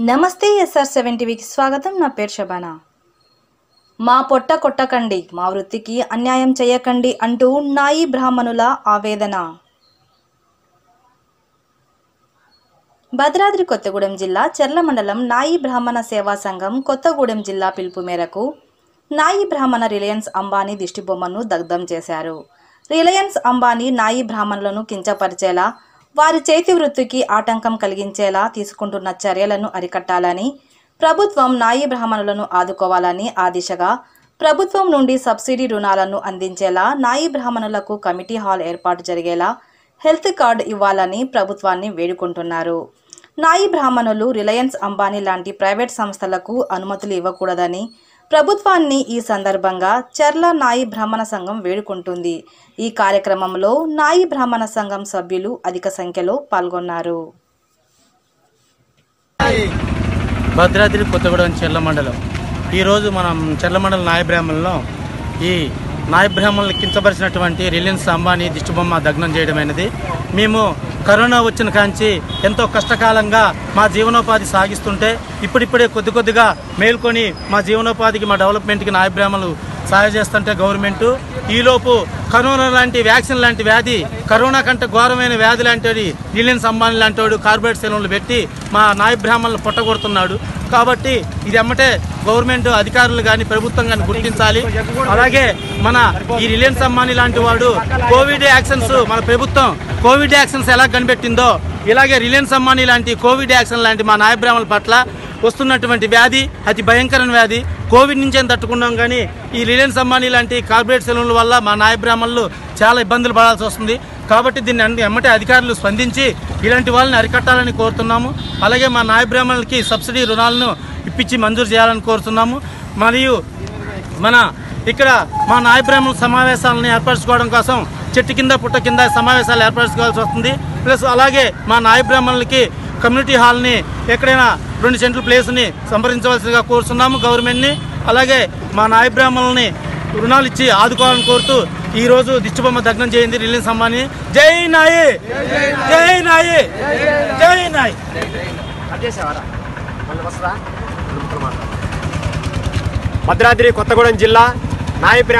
నమస్తే SR seven టీవీకి స్వాగతం. నా పేరు శబానా. మా పొట్ట కొట్టకండి మా వృత్తికి అన్యాయం చేయకండి అంటూ నాయి బ్రాహ్మణుల ఆవేదన. భద్రాద్రి కొత్తగూడెం జిల్లా చెర్ల మండలం నాయి బ్రాహ్మణ సేవా సంఘం కొత్తగూడెం జిల్లా పిలుపు మేరకు నాయి బ్రాహ్మణ రిలయన్స్ అంబానీ దిష్టిబొమ్మను దగ్ధం చేశారు. రిలయన్స్ అంబానీ నాయి బ్రాహ్మణులను కించపరిచేలా వారి చేతి వృత్తికి ఆటంకం కలిగించేలా తీసుకుంటున్న చర్యలను అరికట్టాలని ప్రభుత్వం నాయి బ్రాహ్మణులను ఆదుకోవాలని ఆ దిశగా ప్రభుత్వం నుండి సబ్సిడీ రుణాలను అందించేలా నాయి బ్రాహ్మణులకు కమిటీ హాల్ ఏర్పాటు జరిగేలా హెల్త్ కార్డు ఇవ్వాలని ప్రభుత్వాన్ని వేడుకుంటున్నారు. నాయి బ్రాహ్మణులు రిలయన్స్ అంబానీ లాంటి ప్రైవేట్ సంస్థలకు అనుమతులు ఇవ్వకూడదని ప్రభుత్వాన్ని ఈ సందర్భంగా చర్ల నాయి బ్రాహ్మణ సంఘం వేడుకుంటుంది. ఈ కార్యక్రమంలో నాయి బ్రాహ్మణ సంఘం సభ్యులు అధిక సంఖ్యలో పాల్గొన్నారు. భద్రాద్రి కొత్తగూడెం చెర్ల మండలం. ఈరోజు మనం చెర్ల మండలం నాయ బ్రాహ్మణులో ఈ నాయ బ్రాహ్మణులు కించపరిచినటువంటి రిలయన్స్ అంబానీ దిష్టిబొమ్మ దగ్నం చేయడం అనేది మేము కరోనా వచ్చిన కాంచి ఎంతో కష్టకాలంగా మా జీవనోపాధి సాగిస్తుంటే ఇప్పుడిప్పుడే కొద్ది కొద్దిగా మేల్కొని మా జీవనోపాధికి మా డెవలప్మెంట్కి నాయ బ్రాహ్మణులు చేస్తుంటే గవర్నమెంటు. ఈలోపు కరోనా లాంటి వ్యాక్సిన్ లాంటి వ్యాధి కరోనా కంటే ఘోరమైన వ్యాధి లాంటిది రిలయన్స్ అంబానీ లాంటి వాడు కార్పొరేట్ సెలవులు పెట్టి మా నాయ బ్రాహ్మణులు పొట్టగొడుతున్నాడు. కాబట్టి ఇది ఎమ్మటే గవర్నమెంట్ అధికారులు కానీ ప్రభుత్వం కానీ గుర్తించాలి. అలాగే మన ఈ రిలయన్స్ అంబానీ లాంటి వాడు కోవిడ్ యాక్షన్స్ మన ప్రభుత్వం కోవిడ్ యాక్షన్స్ ఎలా కనిపెట్టిందో ఇలాగే రిలయన్స్ అంబానీ లాంటి కోవిడ్ యాక్షన్ లాంటి మా నాయబ్రాహ్మణుల పట్ల వస్తున్నటువంటి వ్యాధి అతి భయంకరమైన వ్యాధి. కోవిడ్ నుంచే తట్టుకున్నాం కానీ ఈ రిలయన్స్ అంబానీ లాంటి కార్పొరేట్ సెలవుల వల్ల మా నాయ బ్రాహ్మణులు చాలా ఇబ్బందులు పడాల్సి వస్తుంది. కాబట్టి దీన్ని అన్ని ఎమ్మటే అధికారులు స్పందించి ఇలాంటి వాళ్ళని అరికట్టాలని కోరుతున్నాము. అలాగే మా నాయ బ్రాహ్మణులకి సబ్సిడీ రుణాలను ఇప్పించి మంజూరు చేయాలని కోరుతున్నాము. మరియు మన ఇక్కడ మా నాయ బ్రాహ్మణుల సమావేశాలను ఏర్పరచుకోవడం కోసం చెట్టు కింద పుట్ట కింద సమావేశాలు ఏర్పరచుకోవాల్సి వస్తుంది. ప్లస్ అలాగే మా నాయ బ్రాహ్మణులకి కమ్యూనిటీ హాల్ని ఎక్కడైనా రెండు సెంట్ల ప్లేస్ని సంప్రదించవలసిందిగా కోరుతున్నాము గవర్నమెంట్ని. అలాగే మా నాయ బ్రాహ్మణుల్ని రుణాలు ఇచ్చి ఆదుకోవాలని కోరుతూ ఈ రోజు దిష్టిబొమ్మ దగ్నం చేయింది రిలయన్స్ సమ్మాని జై నాయి! జై నాయి! జై నాయి! భద్రాద్రి కొత్తగూడెం జిల్లా నాయప్రా